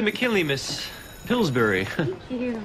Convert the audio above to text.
Mr. McKinley, Miss Pillsbury. Thank you.